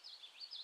何?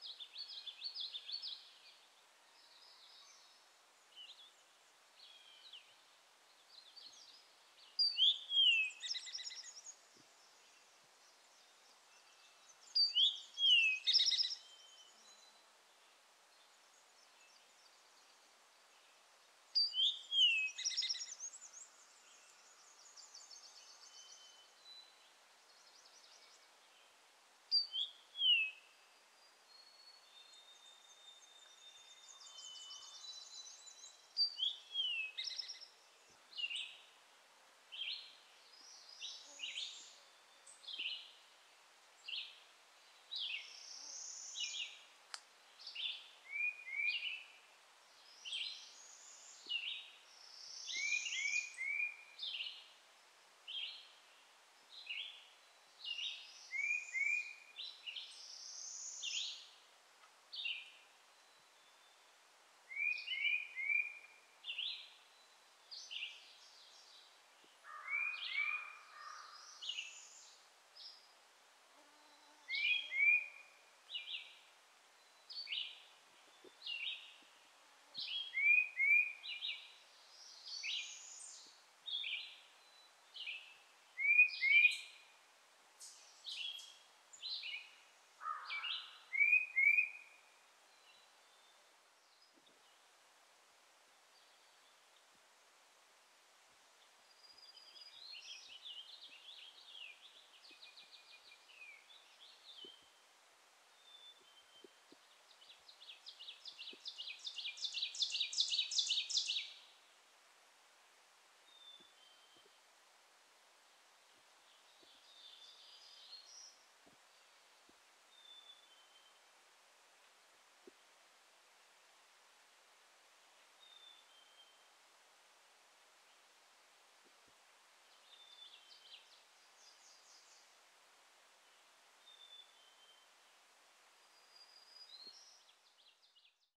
何?